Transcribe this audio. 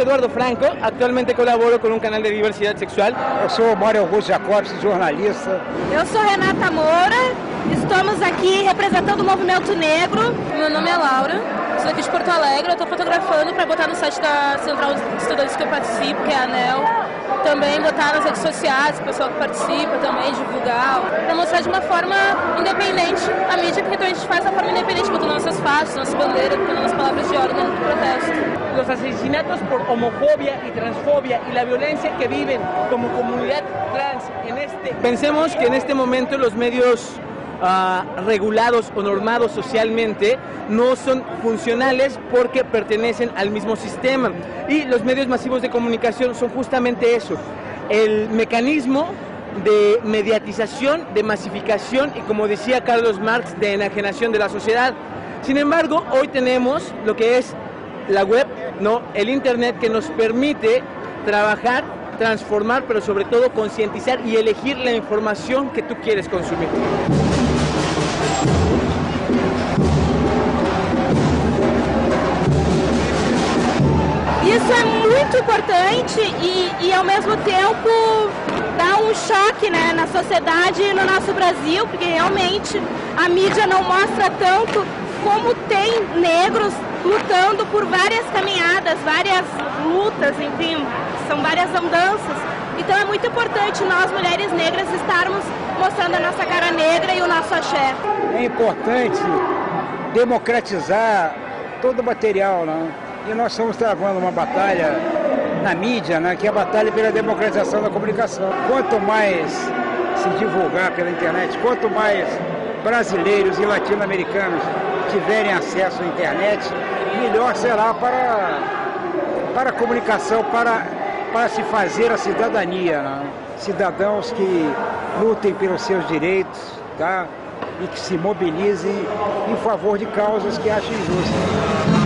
Eduardo Franco, actualmente colaboro con un canal de diversidad sexual. Eu sou Mário Augusto Jacobs, jornalista. Eu sou Renata Moura, estamos aqui representando o movimento negro. Meu nome é Laura, sou daqui de Porto Alegre, eu estou fotografando para botar no site da Central de Estudantes que eu participo, que é a ANEL. Também botar nas redes sociais, o pessoal que participa também, divulgar, para mostrar de uma forma independente a mídia, porque então a gente faz da forma independente, botando nossas faixas, nossas bandeiras, botando nossas palavras de ordem no protesto. Los asesinatos por homofobia y transfobia y la violencia que viven como comunidad trans en este... Pensemos que en este momento los medios ah, regulados o normados socialmente no son funcionales porque pertenecen al mismo sistema. Y los medios masivos de comunicación son justamente eso, el mecanismo de mediatización, de masificación y como decía Carlos Marx, de enajenación de la sociedad. Sin embargo, hoy tenemos lo que es la web, no, el internet que nos permite trabajar, transformar, pero sobre todo concientizar y elegir la información que tú quieres consumir. Isso é muito importante e, e ao mesmo tempo dá um choque né, na sociedade e no nosso Brasil, porque realmente a mídia não mostra tanto como tem negros lutando por várias caminhadas, várias lutas, enfim, são várias andanças. Então é muito importante nós, mulheres negras, estarmos mostrando a nossa cara negra e o nosso axé. É importante democratizar todo o material, né? E nós estamos travando uma batalha na mídia, né? que é a batalha pela democratização da comunicação. Quanto mais se divulgar pela internet, quanto mais brasileiros e latino-americanos tiverem acesso à internet, melhor será para, para a comunicação, para, para se fazer a cidadania. Né? Cidadãos que lutem pelos seus direitos tá? e que se mobilizem em favor de causas que achem justas.